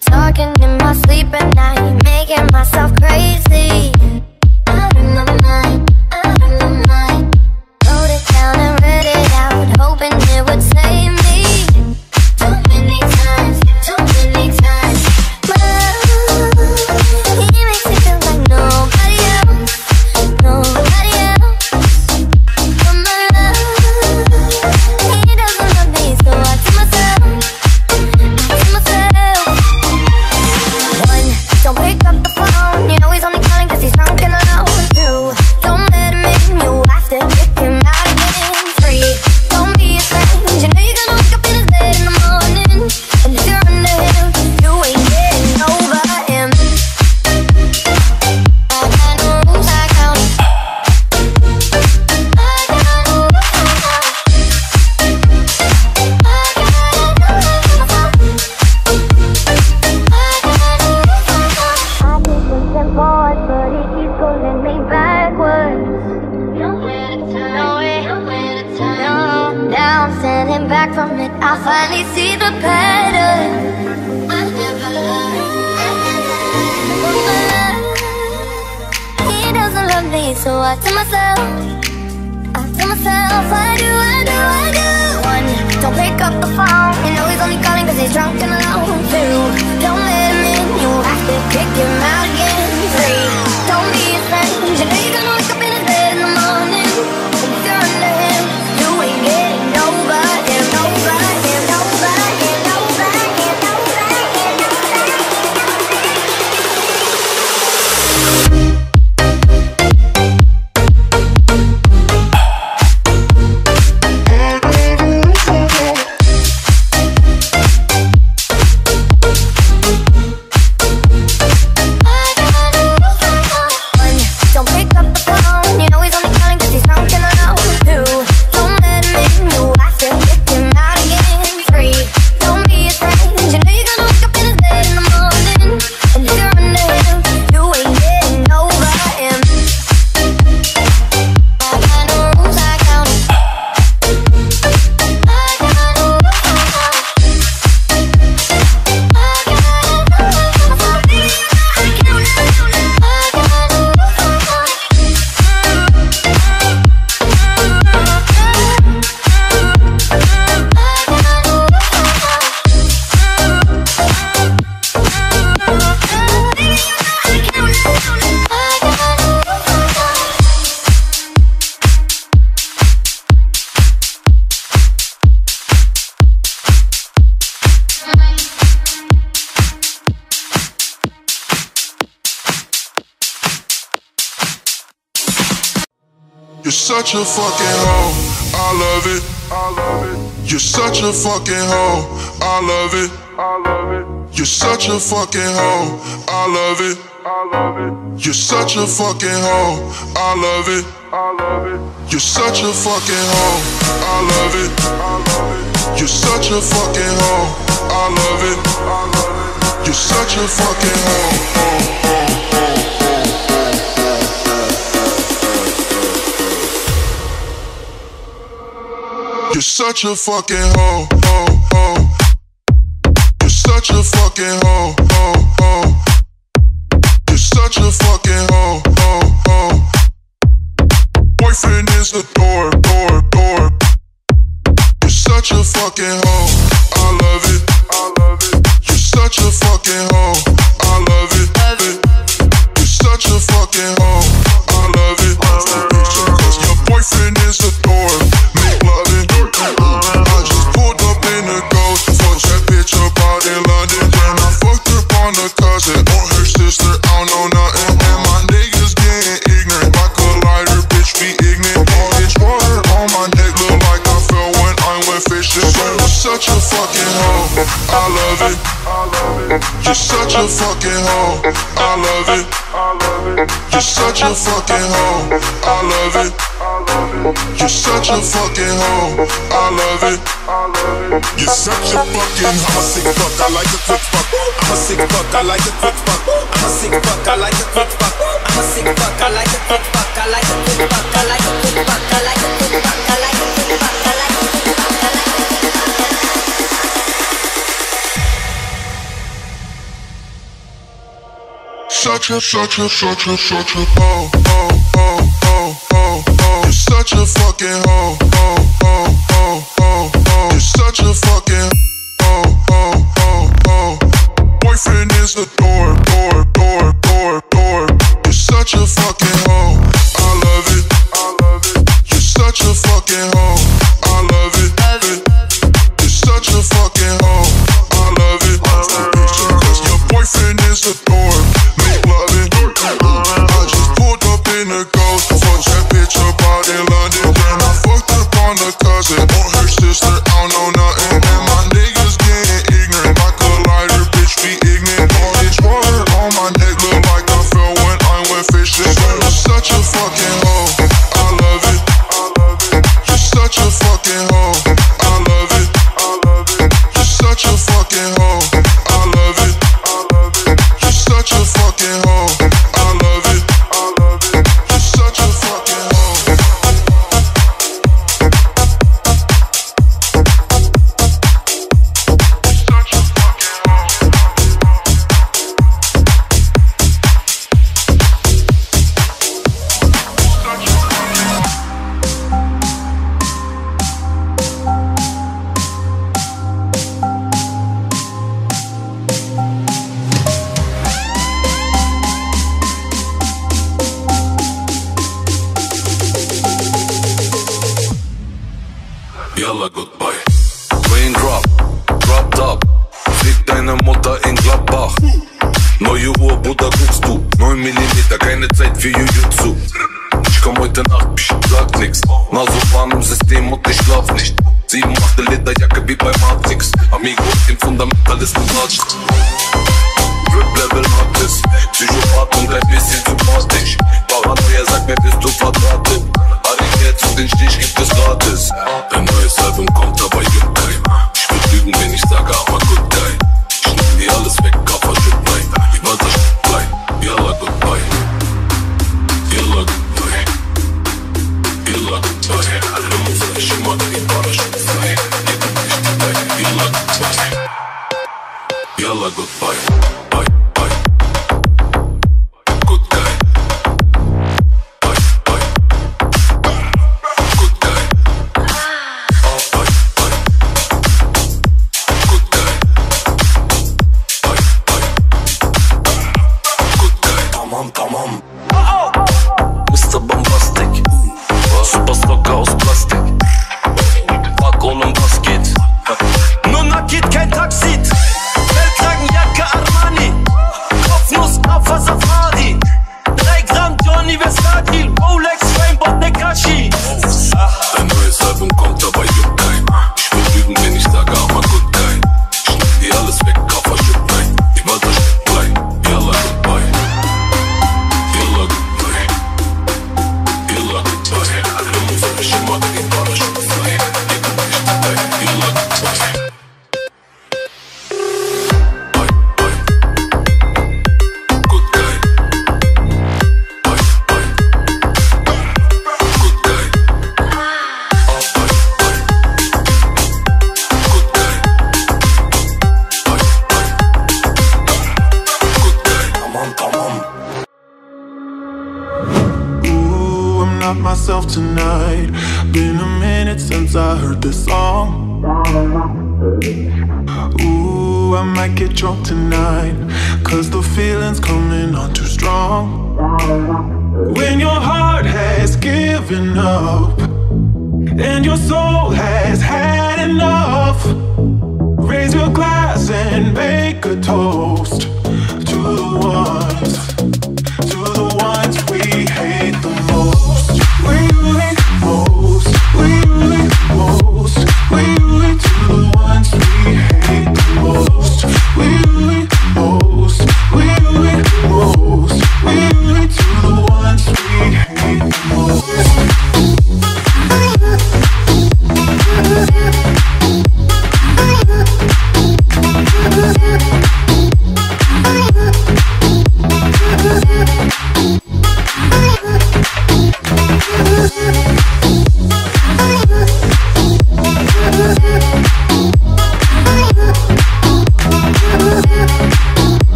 Talking in my sleep at night, making myself me, so I tell myself. I tell myself, I do, I do, I do. One, don't pick up the phone. You know he's only calling cause he's drunk and alone. Two, don't let him in. You have to kick him out again. Three, don't be a friend. You know you're gonna such a fucking hoe. I love it. I love it. You're such a fucking hoe. I love it. I love it. You're such a fucking hoe. I love it. I love it. You're such a fucking hoe. I love it. I love it. You're such a fucking hoe. I love it. I love it. You're such a fucking hoe. I love it. I love it. You're such a fucking hoe. You're such a fucking hoe, hoe, hoe. You're such a fucking hoe, hoe, You're such a fucking hoe. I love it. You're such a fucking hoe. I love it. You're such a fucking hoe. I love it. You're such a fucking hoe. I'm a sick fuck. I like a quick fuck. I'm a sick fuck. I like a quick fuck. I'm a sick fuck. I like a quick fuck. I'm a sick fuck. I like a quick fuck. I like a quick fuck. I like a quick fuck. I like a quick fuck. such a, such a, such a, such a hoe, hoe, hoe, hoe, hoe, hoe. You're such a fucking ho, hoe, hoe, hoe, hoe, hoe. You're such a fucking hoe, hoe, hoe, hoe. Boyfriend is a door, door, door, door, door. You're such a fucking hoe.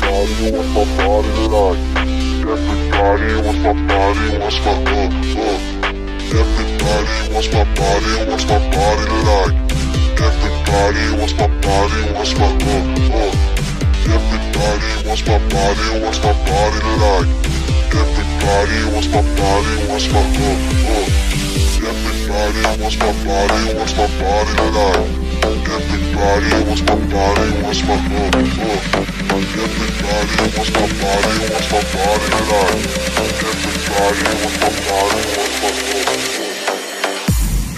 party, wants my body like? Everybody wants my body, wants my uh, uh. Everybody wants my body, wants my body like? Everybody wants my body, wants my uh, uh. Everybody wants my body, wants my body like? Everybody wants my body, wants my uh, uh. Everybody wants my body, wants my body like? Everybody wants my body, wants my uh, uh. Everybody wants my body, wants my body alive. Everybody wants my body, wants my body.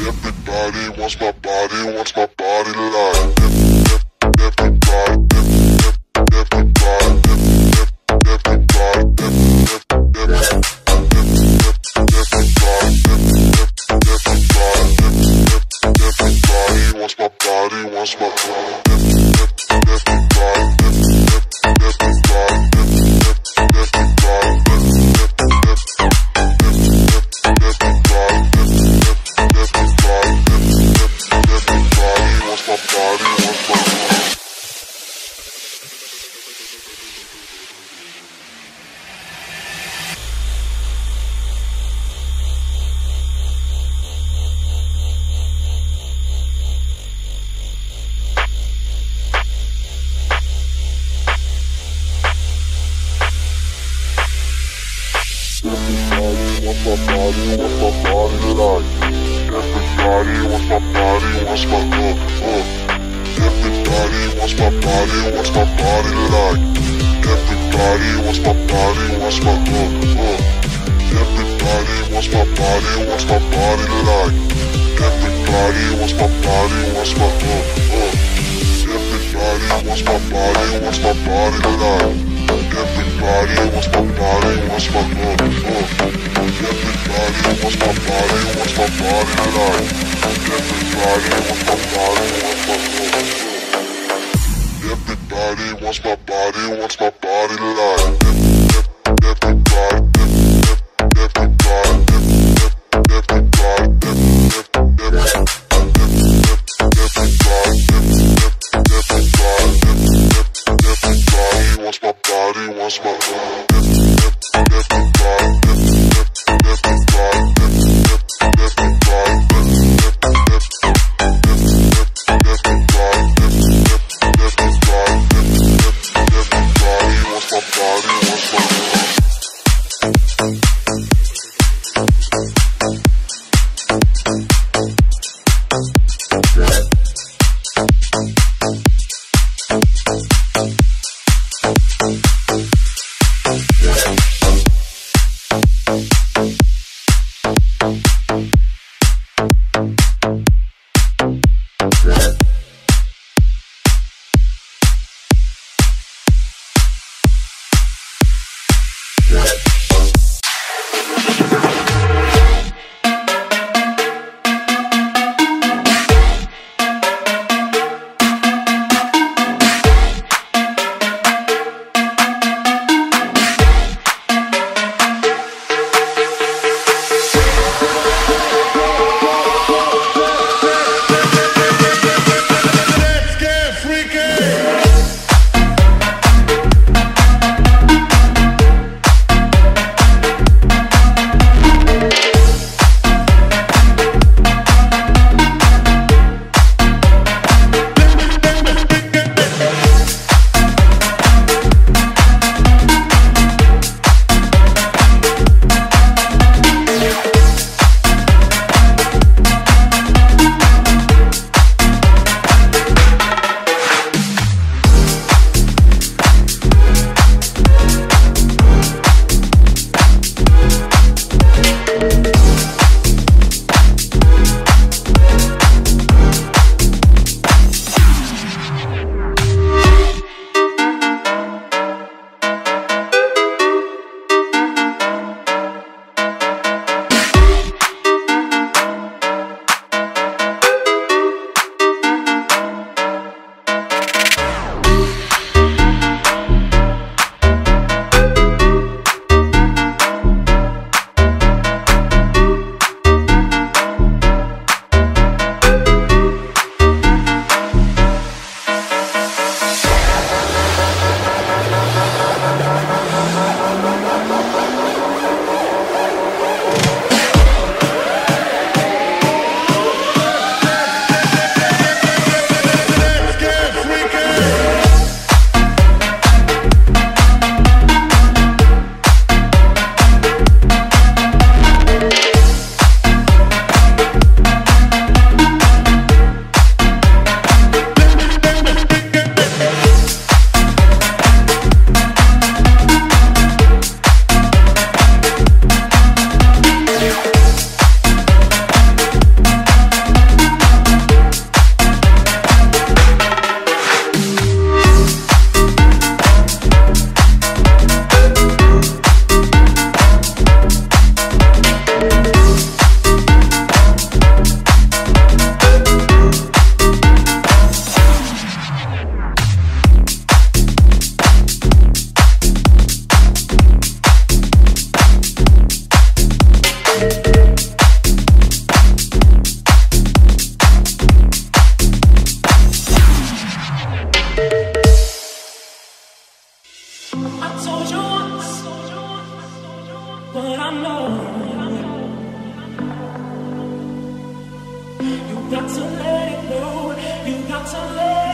Everybody wants my body, wants my body alive. Everybody wants my body, wants my body tonight Everybody wants my body, wants my, uh, uh Everybody wants my body, wants my body tonight Everybody wants my body, wants my, uh, uh Everybody wants my body, wants my body tonight Everybody wants my body, wants my, uh, uh Everybody wants my body, wants my body tonight body, what's my body, what's my look, look Everybody wants my body, wants my body tonight. Everybody wants my body, wants my look, look Everybody wants my body, wants my body tonight. but I know you got to let it go. You got to let.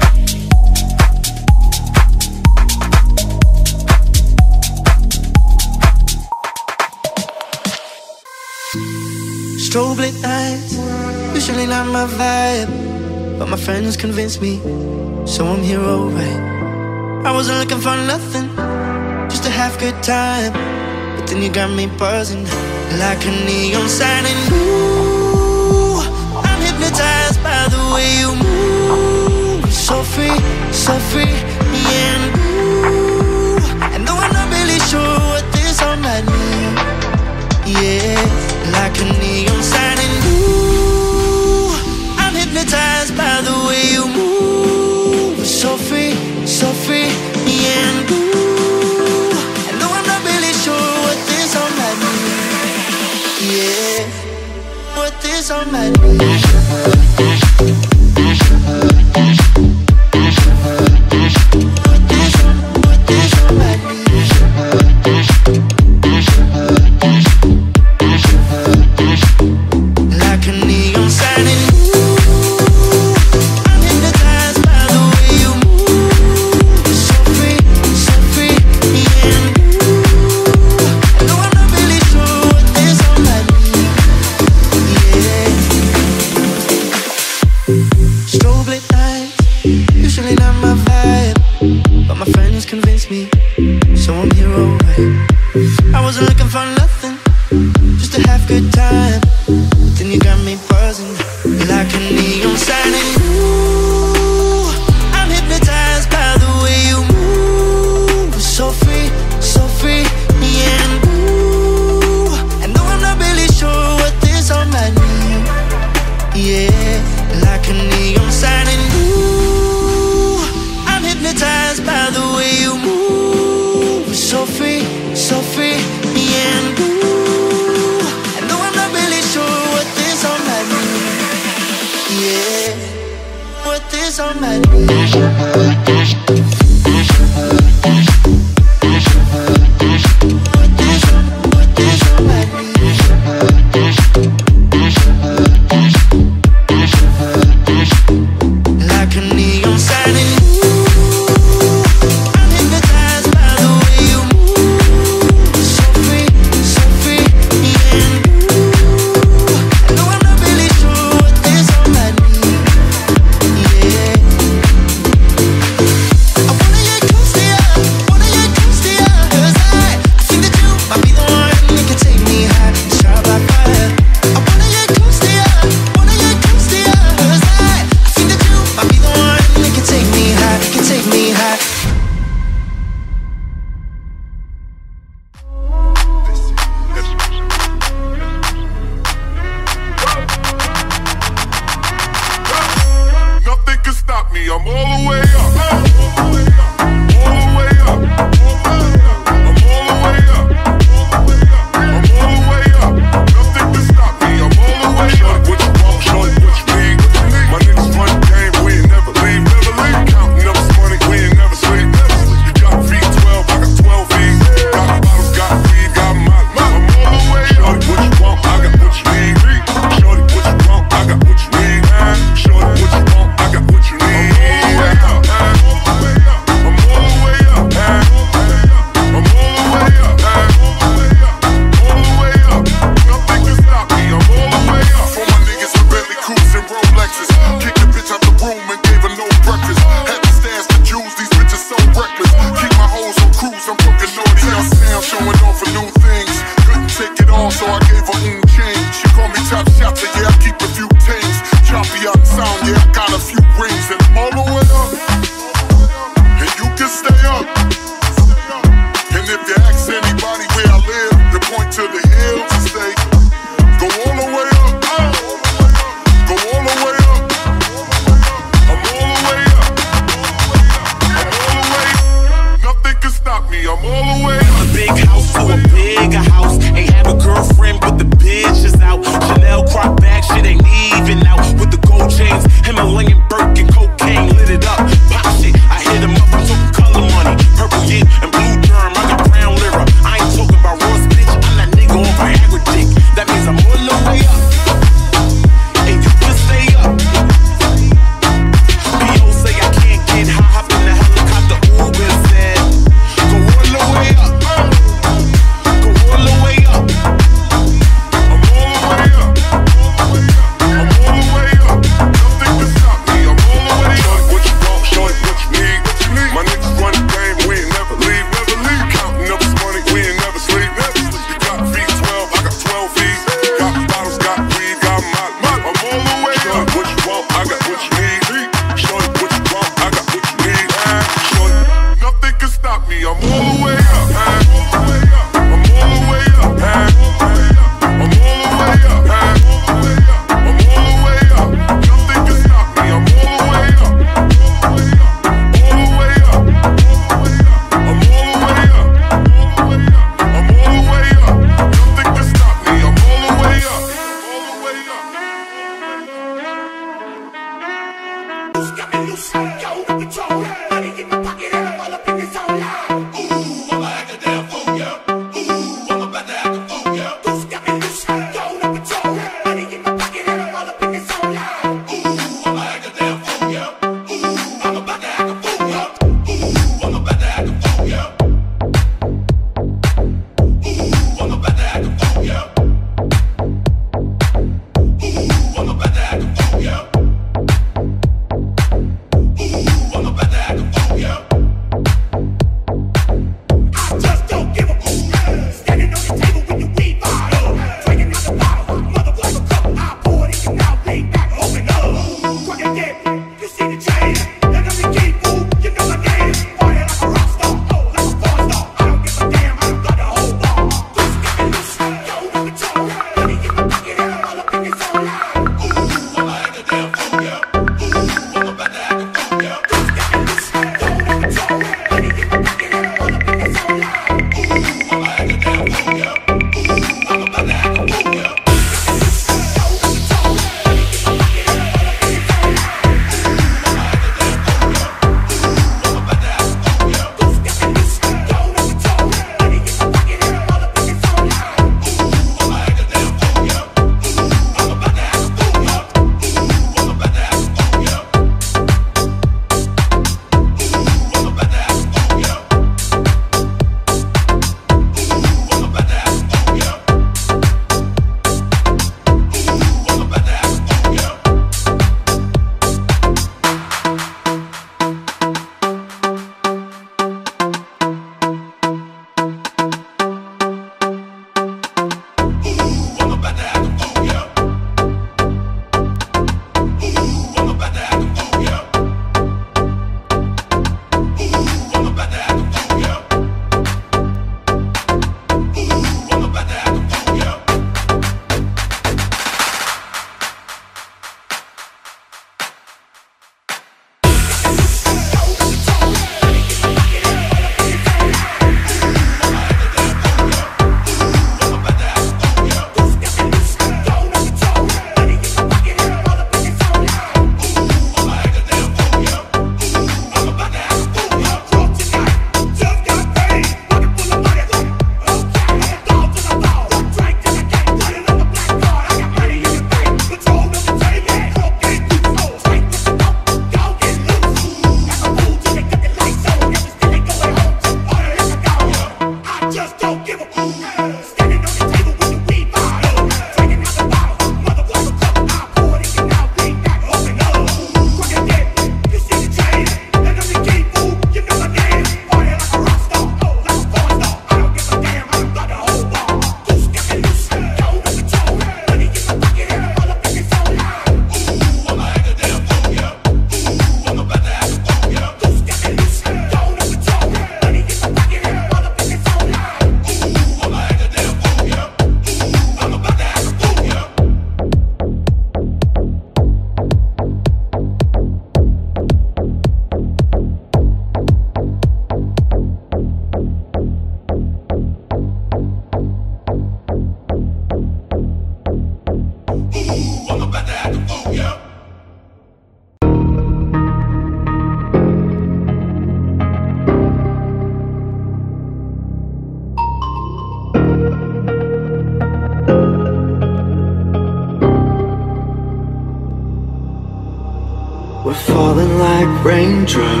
Like